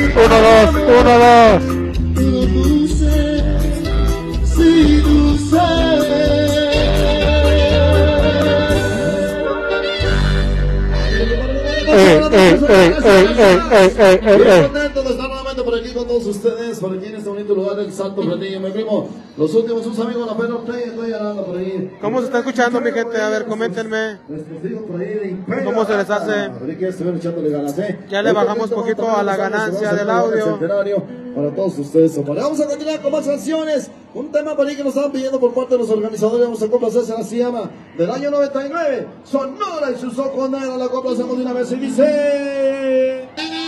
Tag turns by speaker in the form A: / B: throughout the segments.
A: 1, 2, 1, 2.
B: Eh, eh, eh, eh, eh, eh,
C: los últimos, sus amigos, la Pedro Play, estoy andando por ahí.
B: ¿Cómo se está escuchando, mi gente? A ver, coméntenme. ¿Cómo se les hace?
C: ¿eh?
B: Ya le bajamos
C: contento,
B: poquito a la ganancia del audio.
C: Para todos ustedes. Vamos a continuar con más canciones. Un tema por ahí que nos estaban pidiendo por parte de los organizadores. Vamos a complacerse, así se llama. Del año 99. Sonora y sus ojos negros. La complacemos de una vez y dice.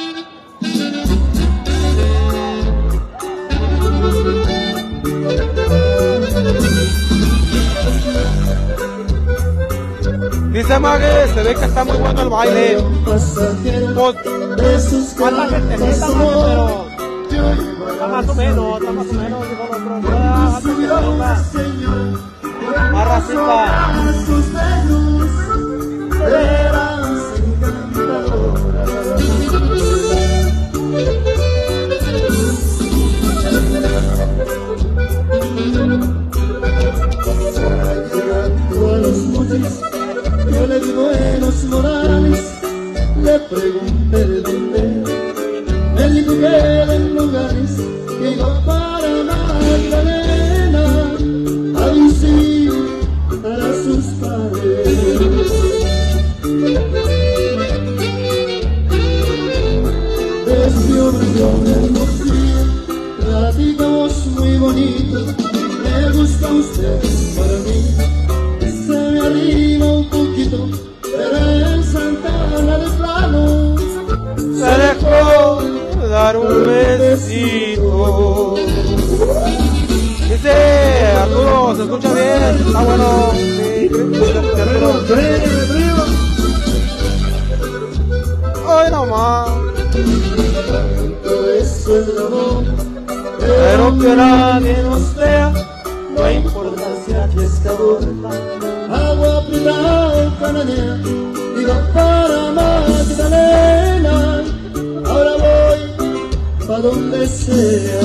B: Dice Mague, se ve que está muy bueno el baile. Pues,
A: sus
B: falta gente,
A: amor. Yo
B: está más o menos, está más o menos, dijo el otro.
A: Buenos morales, le pregunté de dónde, me dijo que eran lugares que iba para Magdalena, a visitar a sus padres. Desde Obregón Hermosillo, platicamos muy bonito, me gusta usted para mí, se me arriba un poquito, en Santana de plano,
B: Se dejó dar un besito. Dice Arturo, se escucha bien. Está bueno. Sí. Ay, no más.
A: eso es amor,
B: Pero que nadie nos vea.
A: no importa si aquí está borra, agua apretada cananea, iba para Magdalena, ahora voy pa' donde sea.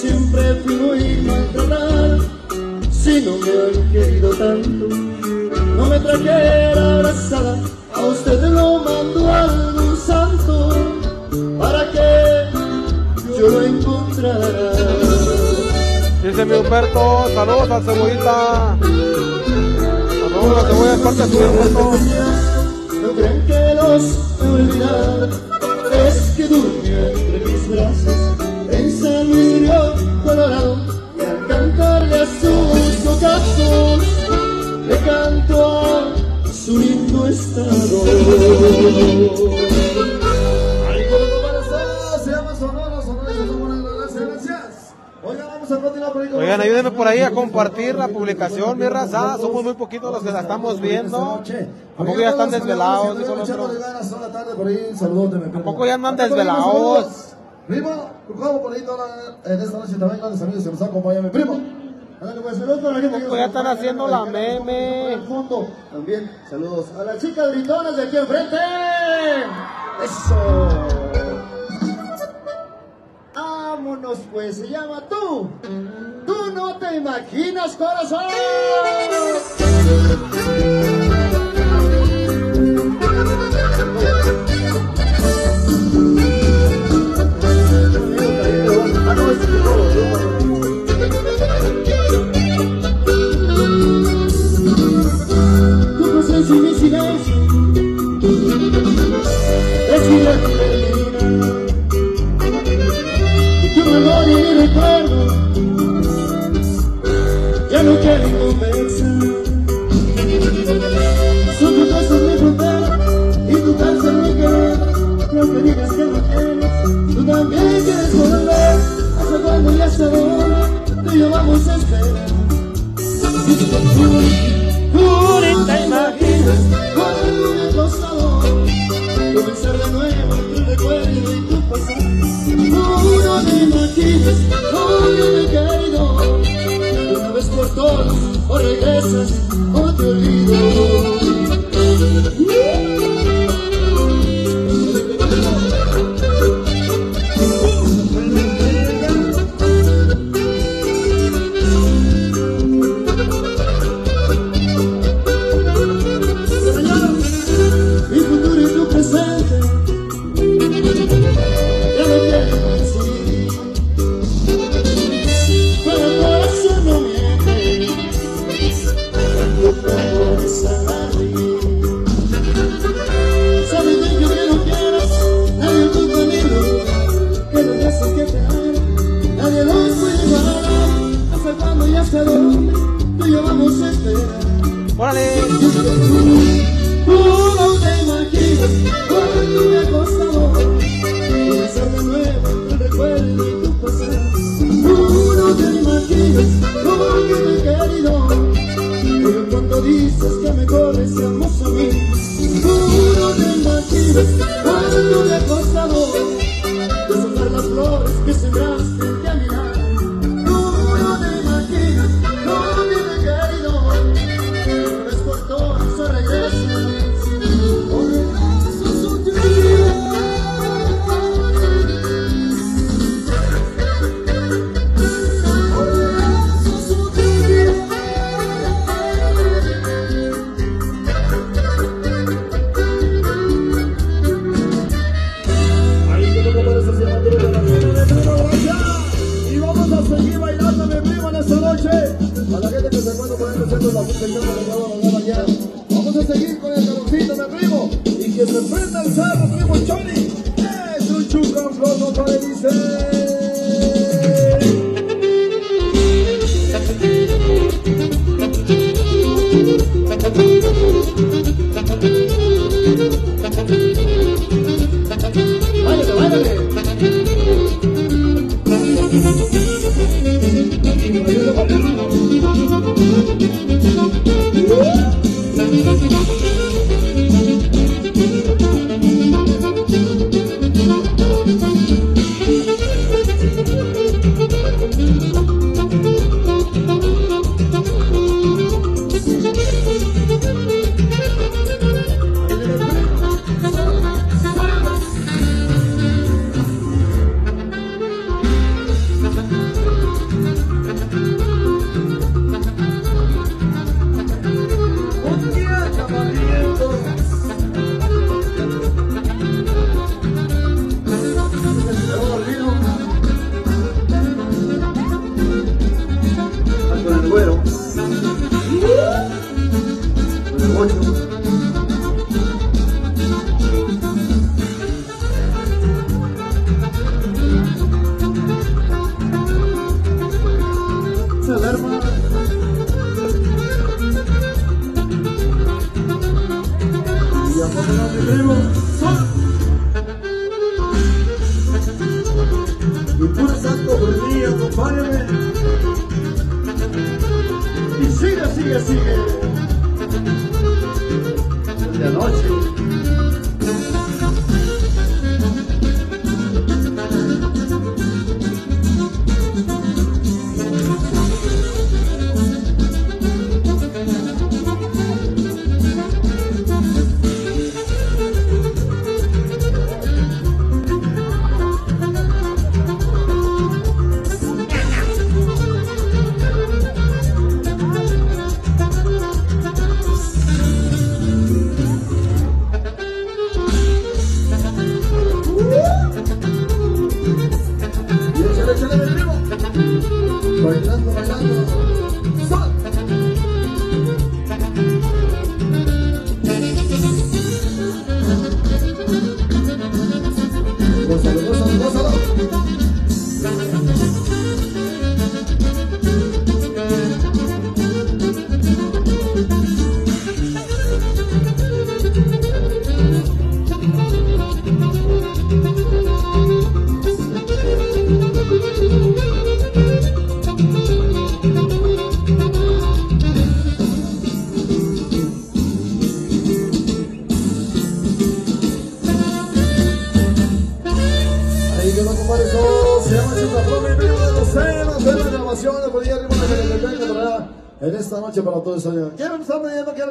A: Siempre fui muy maltratado, si no me han querido tanto, no me trajera abrazada,
B: Mi Humberto, saludos al cebollita. Saludos a cebolla, parte de mundo.
A: No crean que los he olvidado, es que durmió entre mis brazos en San Luis Río Colorado. Y al cantarle a sus ocasos, le canto a su lindo estado.
C: Oigan,
B: ayúdenme por ahí a compartir la publicación, mi raza. Somos muy poquitos los que la estamos viendo. ¿A poco ya están desvelados?
C: ¿A
B: poco ya andan desvelados?
C: Primo, ¿cómo por ahí en esta noche también grandes amigos que nos acompañan, primo? Pues,
B: ya están haciendo la meme?
A: También saludos a las chicas gritonas de aquí enfrente. Eso. Vámonos pues, se llama tú. Tú no te imaginas, corazón. Purita imaginas con el pasado Comenzar de nuevo tu recuerdo y tu pasado Puro te imaginas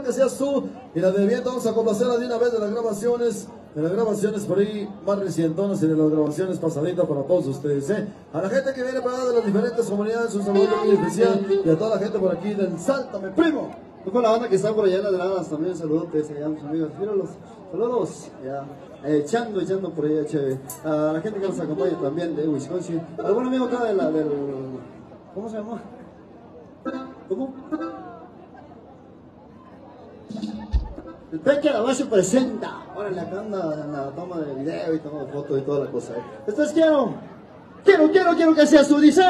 A: que
C: seas tú. Y la de viento vamos a complacerla de una vez de las grabaciones. De las grabaciones por ahí más recientonas y de las grabaciones pasaditas para todos ustedes. ¿eh? A la gente que viene para de las diferentes comunidades, un saludo muy especial. Y a toda la gente por aquí del Sáltame, primo.
A: Con la banda que está por allá en las gradas también, saludotes allá, mis amigos. Míralos, saludos. Ya. Eh, echando, echando por allá, chévere. A la gente que nos acompaña también de Wisconsin. ¿Algún amigo acá de la, del. ¿Cómo se llama? ¿Cómo? El Peque se presenta. Órale, acá anda en la toma de video y toma fotos y toda la cosa. Eh. Entonces quiero, quiero, quiero, quiero que sea su dice.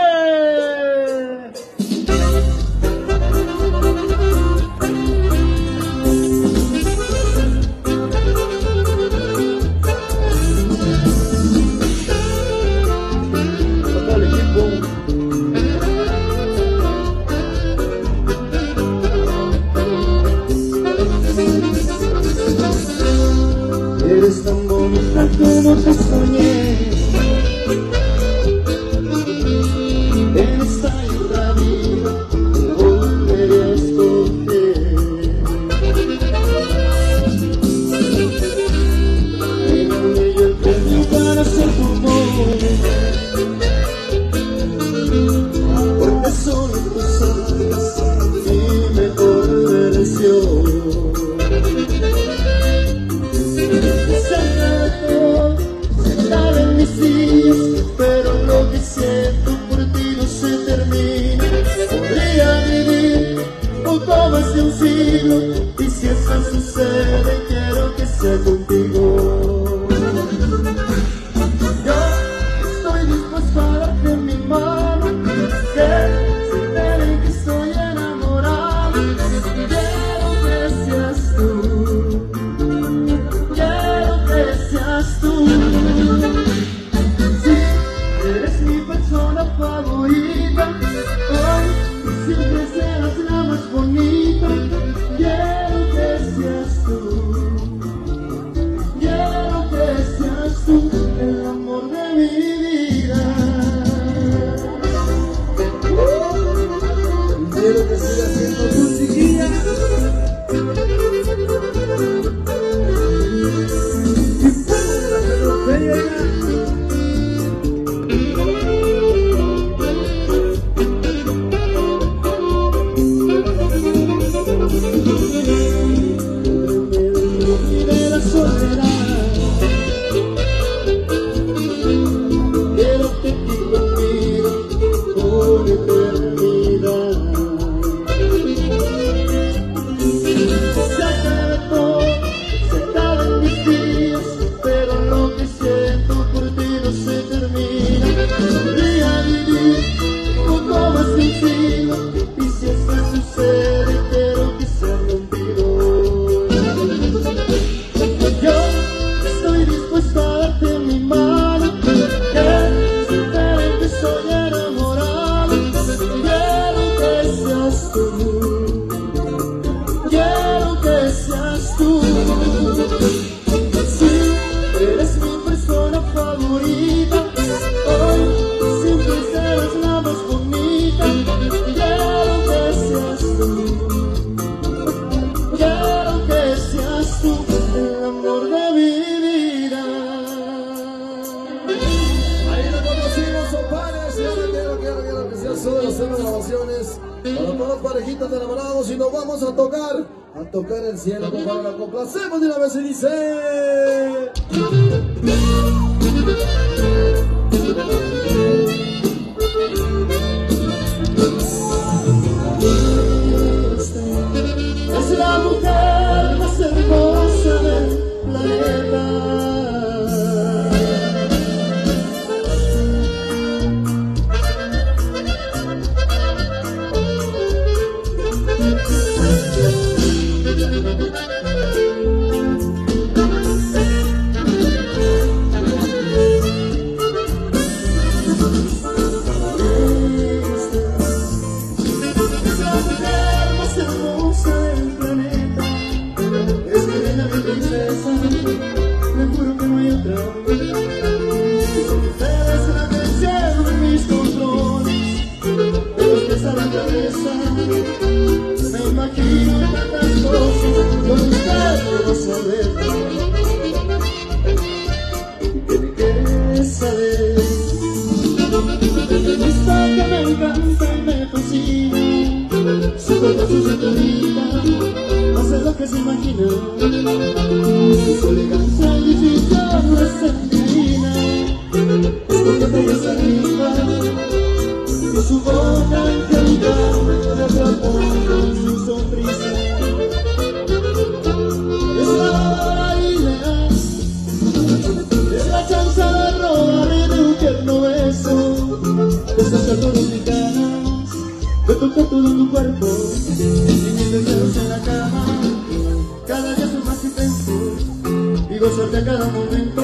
A: gozo de cada momento.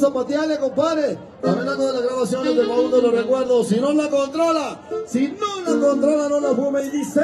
C: vamos a patearle, compadre. De las grabaciones del baúl de los recuerdos, si no la controla, si no la controla, no la fume y dice...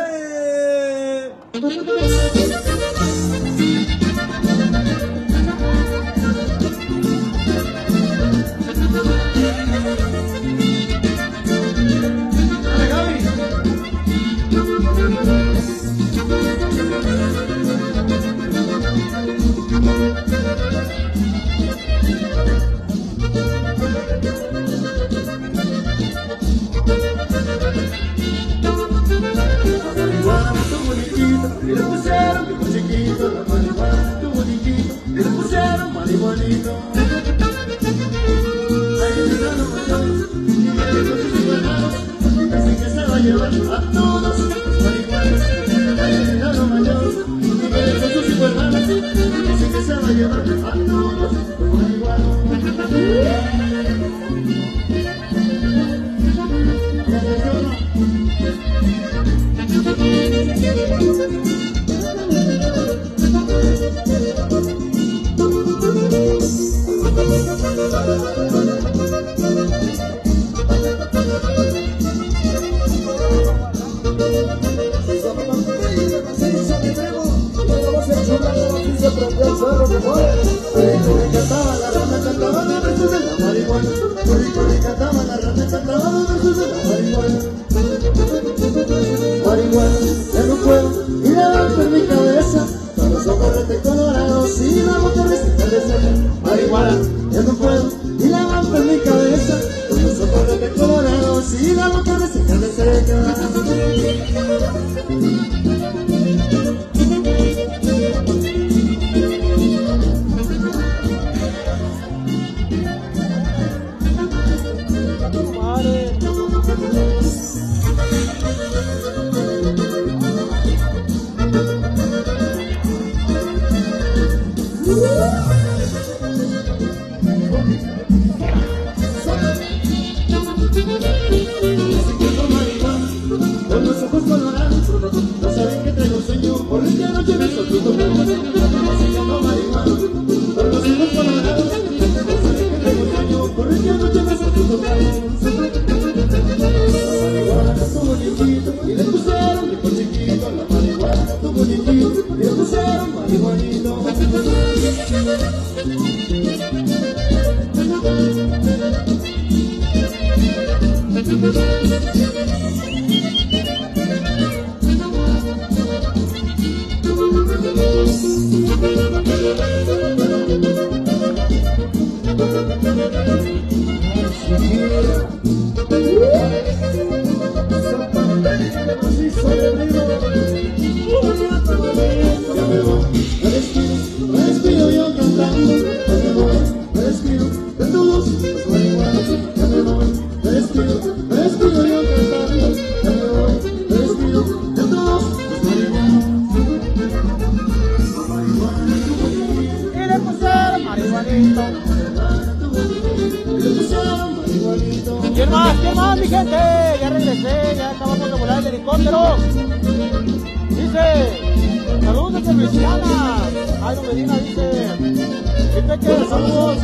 A: Medina dice, dice que saludos,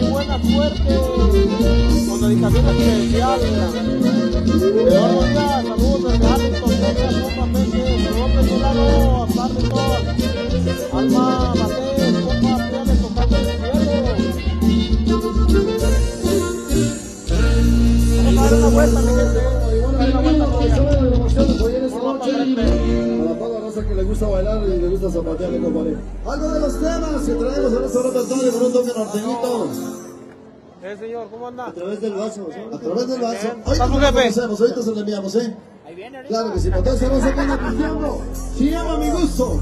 A: y buena suerte. Con dedicación especial. Saludos desde Arlington, Texas, Peque, López Solano, Alma Batés, compa Piales, cielo. Vamos a dar una vuelta, mi gente. Una vuelta
C: que le gusta bailar y le gusta zapatear, compadre. Algo de los temas que traemos en este repertorio con un toque norteñito.
A: Eh, señor, ¿cómo anda?
C: A través del vaso, a través del vaso. Ahorita
A: Vamos,
C: lo conocemos, ahorita se lo enviamos, ¿eh?
A: Ahí viene,
C: Claro que sí, potencia no se queda pisteando. Se llama mi gusto.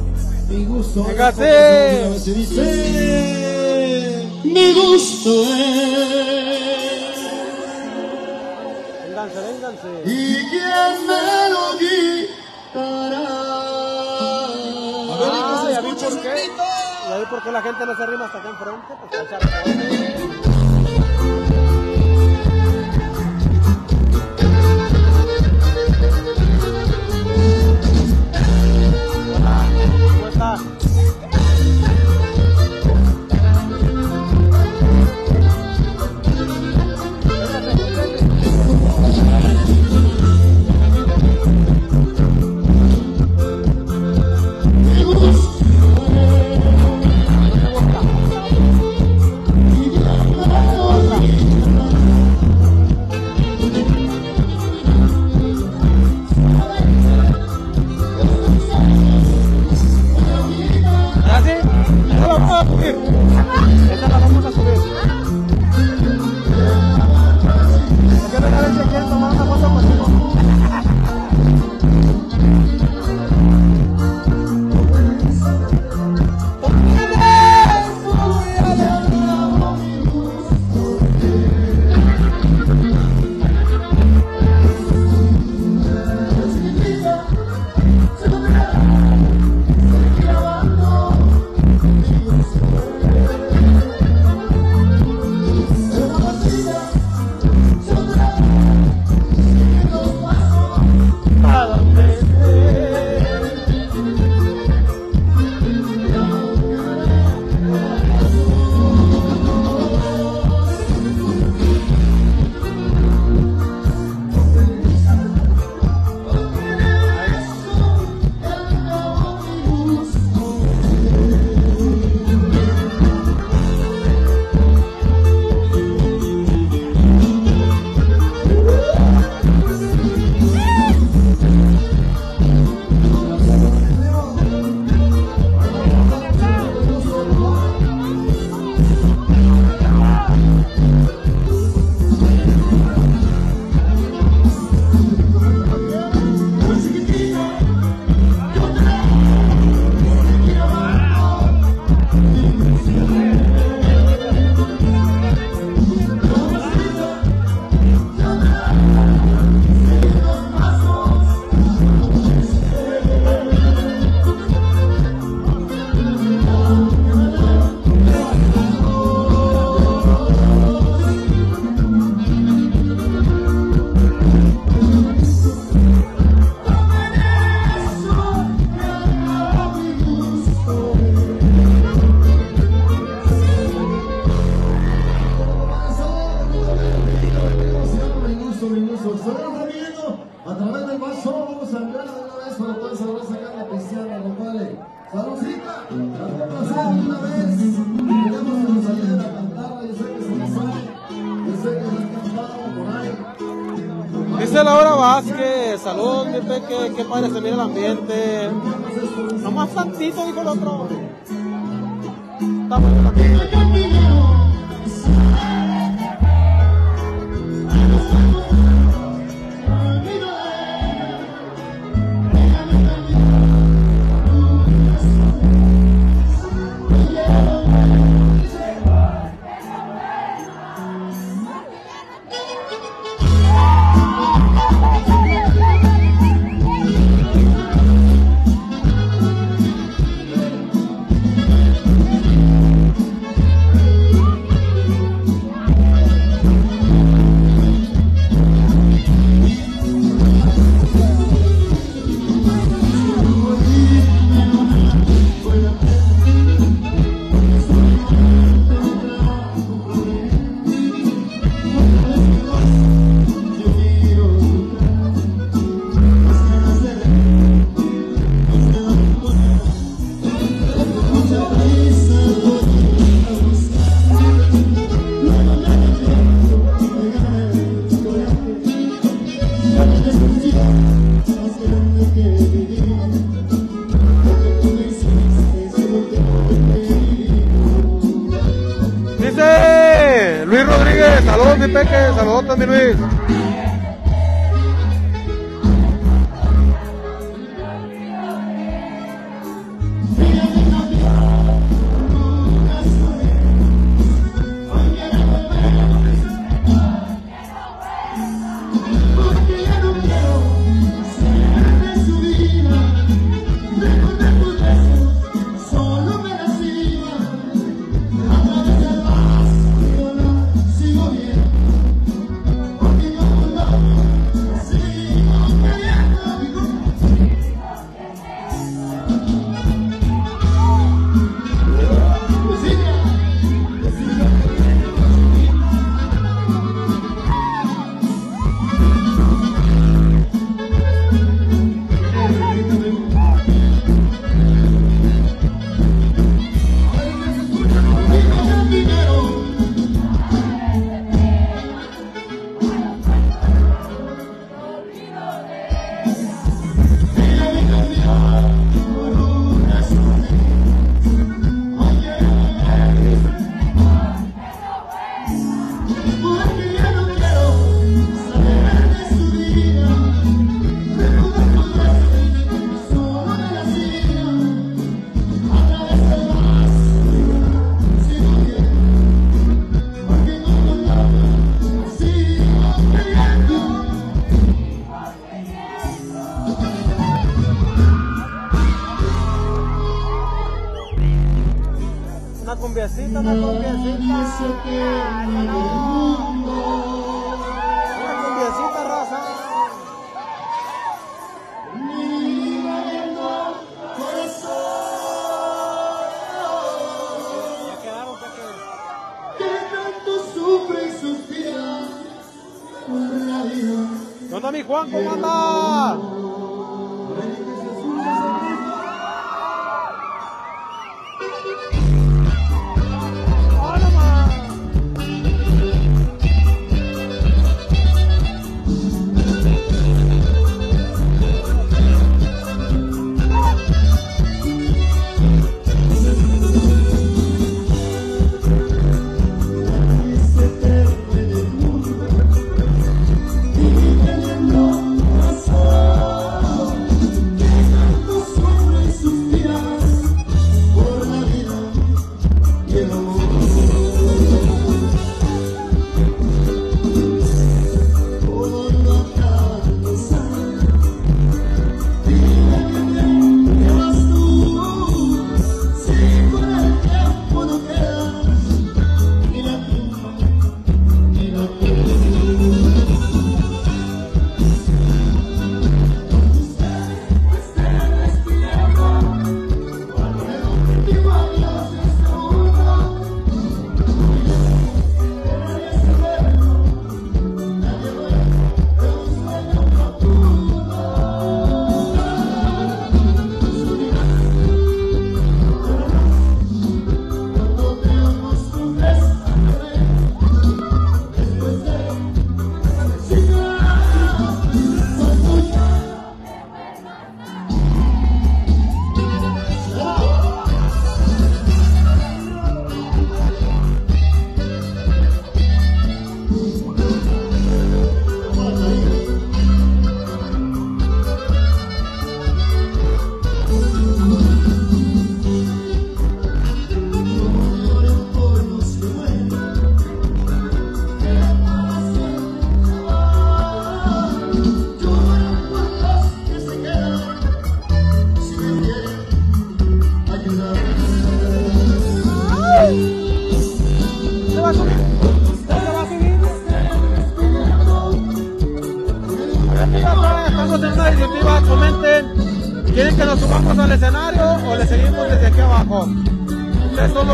C: Mi gusto.
A: Fíjate.
C: A ver si dice.
D: Mi gusto es.
A: Vénganse, vénganse.
D: ¿Y quién me lo quitará?
A: Vi por qué la gente no se arrima hasta acá enfrente. Pues
D: gusto,
C: mi gusto. Se van viendo a través del vaso. Vamos a enviar de una vez para toda esa raza acá la cristiana, compadre. Saludcita. De una vez. Queremos que nos ayuden a cantarla. Yo sé que se nos sabe. Yo sé que la han cantado por ahí.
A: Dice Laura Vázquez, saludos, mi peque, qué padre se mira el ambiente. Nomás tantito, dijo el otro. Está bueno el ambiente. Thank you.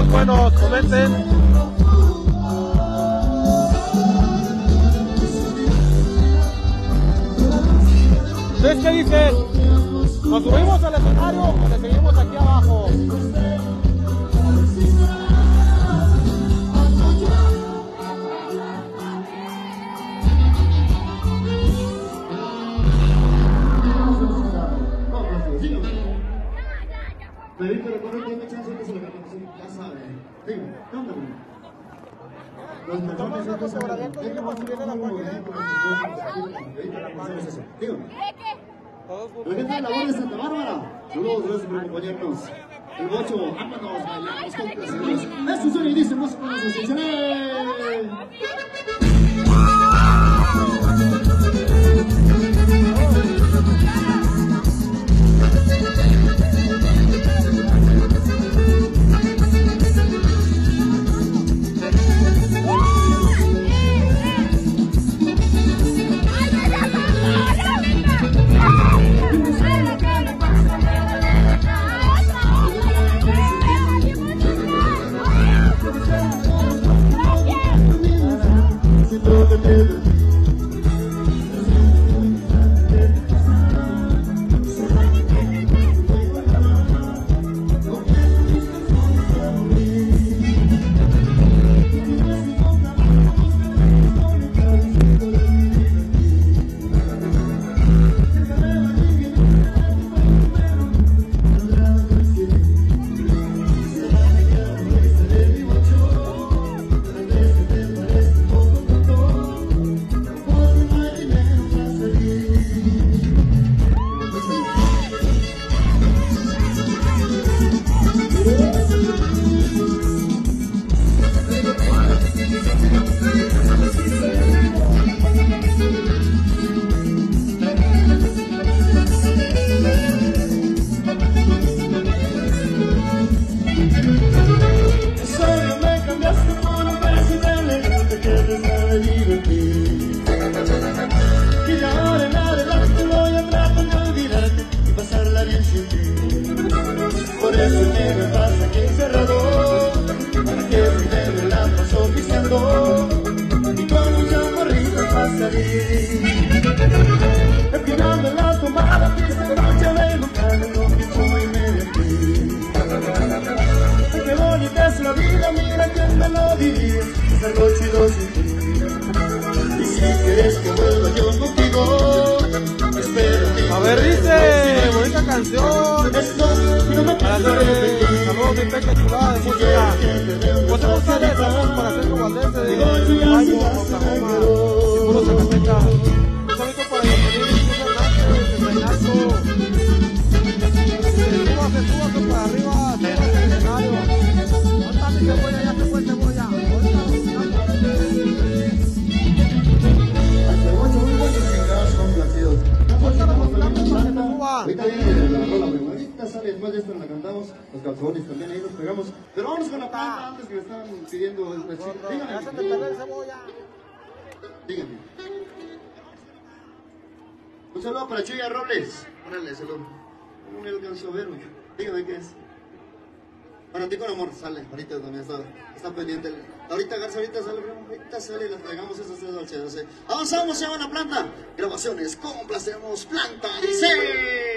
A: buenos, comenten. ¿Ustedes qué dicen? ¿Nos subimos al escenario o
D: Los mejores no se
B: graban conmigo por subir a la página.
A: La gente de la voz de Santa Bárbara, saludos, gracias por acompañarnos. El bocho, vámonos, bailamos con placeres. Estos son y
E: dicen, no
B: se conocen, to the
A: music. Un saludo para Chuya Robles. Órale, saludo. No me alcanzó a ver. Dígame qué es. Para ti con amor, sale. Ahorita también está, está pendiente. Ahorita Garza, ahorita sale, ahorita sale y las pegamos esas tres al Avanzamos, se va la planta. Grabaciones, complacemos planta, dice.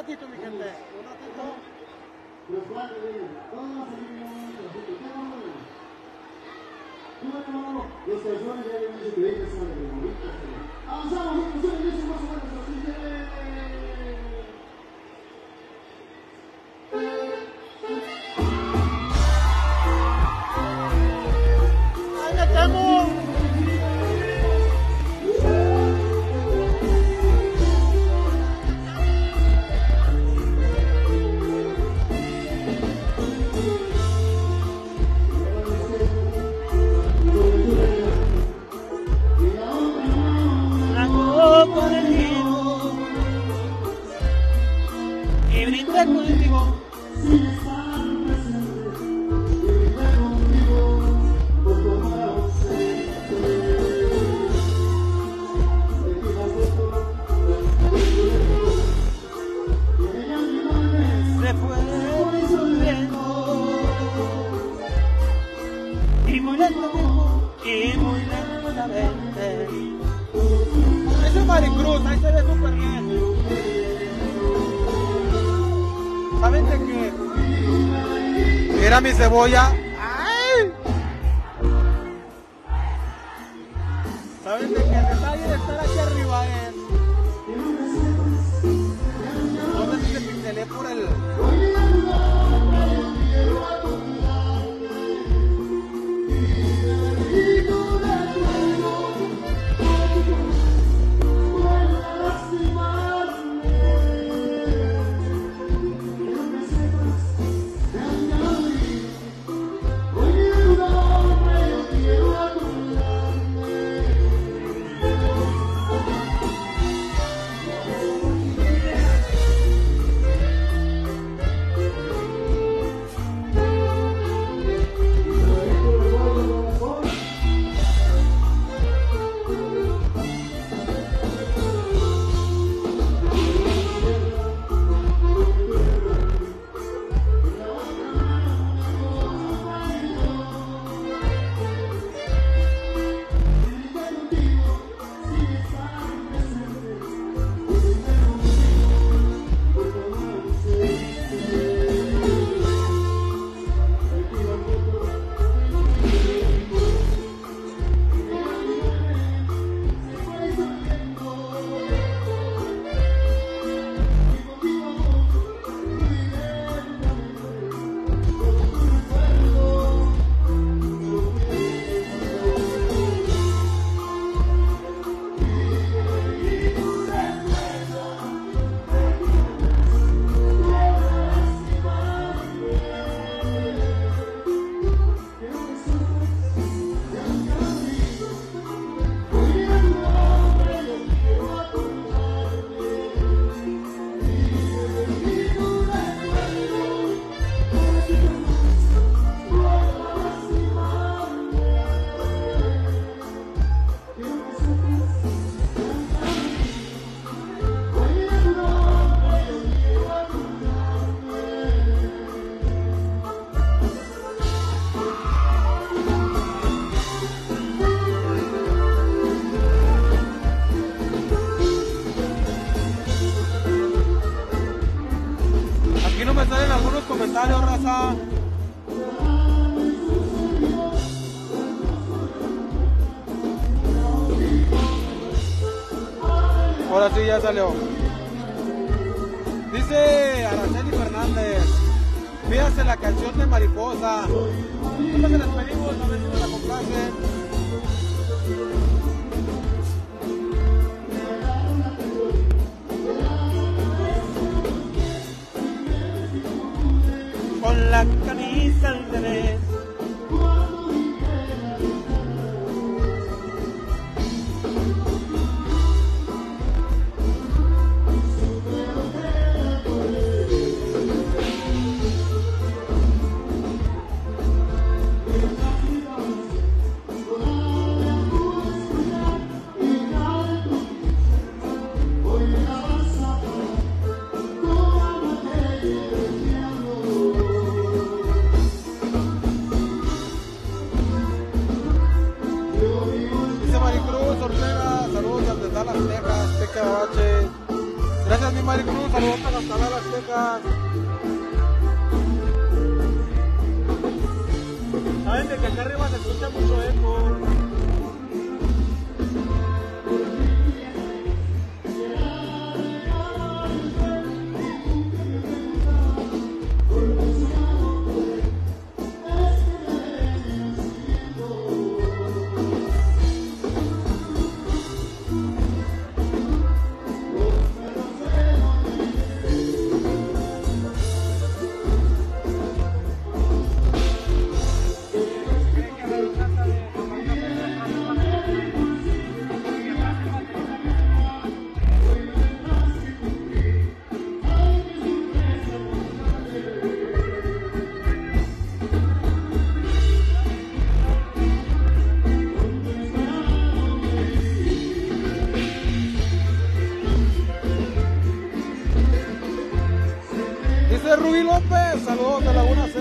A: ওনাতেই তুমি খেললে ওনাতে তো Avanzamos, inclusive, en ese paso, cebolla Ahora sí ya salió. Dice Araceli Fernández, fíjate la canción de Mariposa. Nunca se las pedimos, a ver si nos la complace. Con la camisa al revés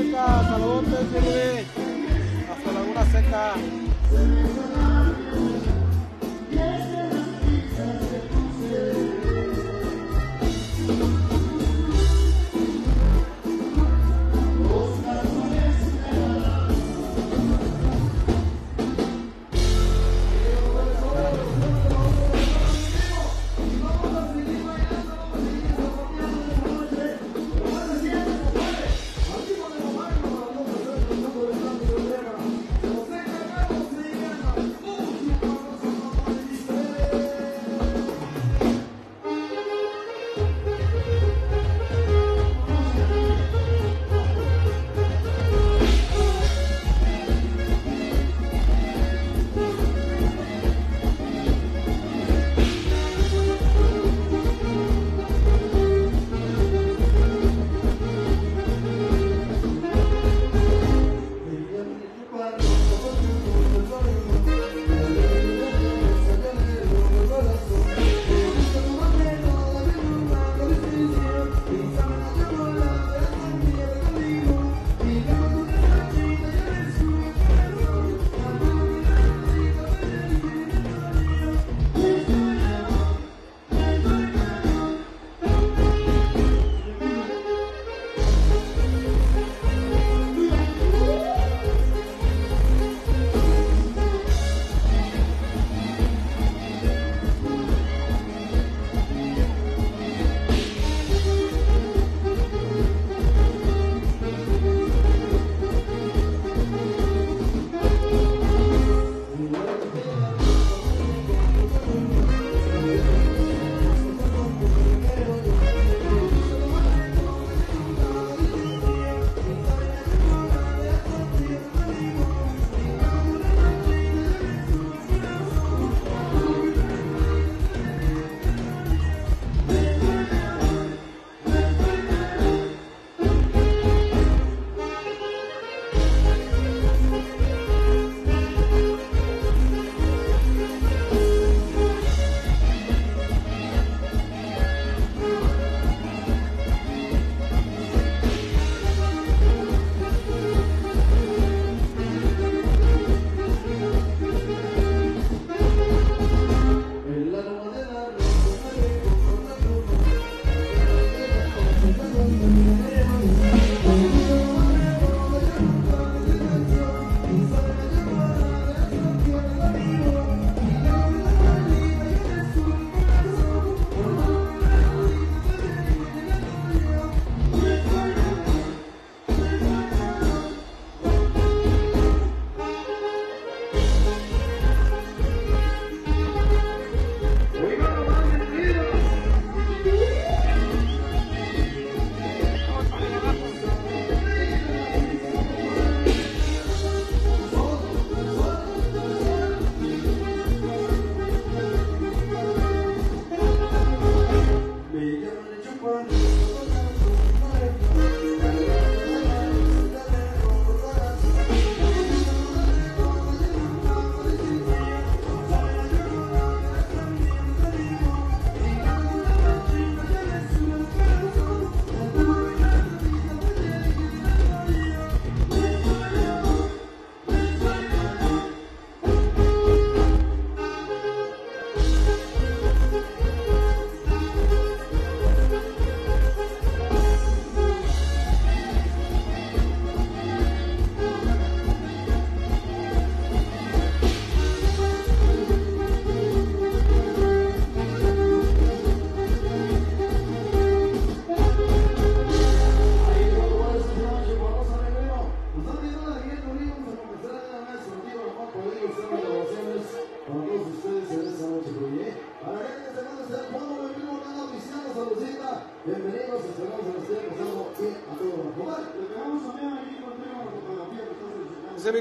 A: de Laguna Seca,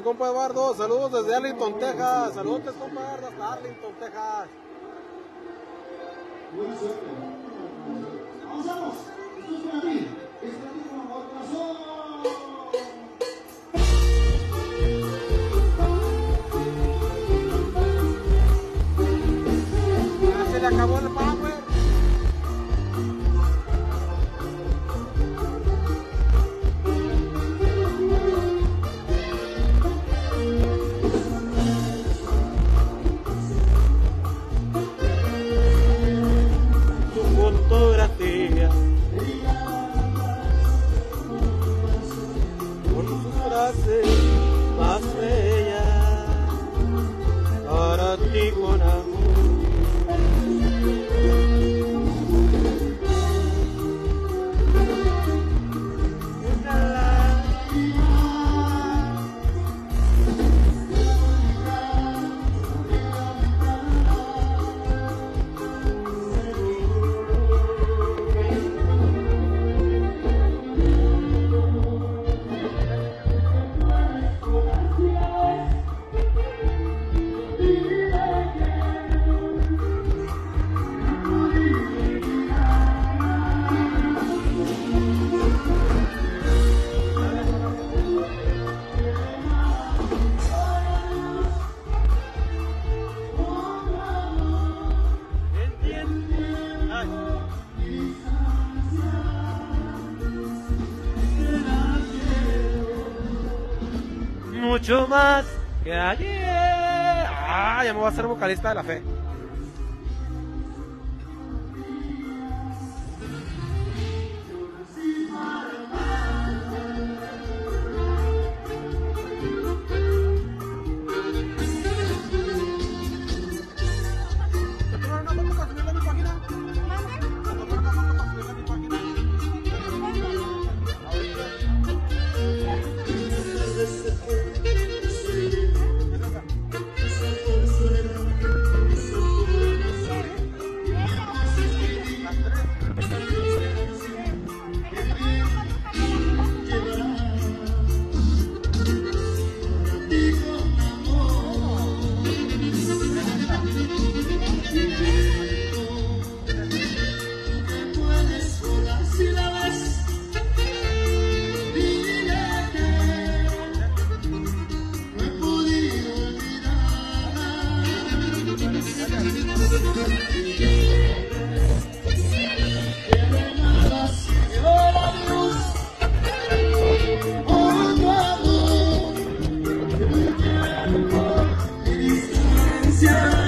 A: compa Eduardo. Saludos desde Arlington, Texas. Saludos mucho más que ayer. Ah, ya me voy a hacer vocalista de la fe. Yeah.